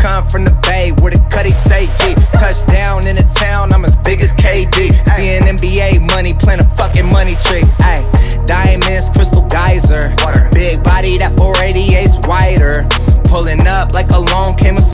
come from the bay where the cutty say yeah. Touchdown in the town, I'm as big as KD. Seeing NBA money, playing a fucking money trick. Ay, diamonds, crystal geyser. Big body, that 488's wider. Pulling up like a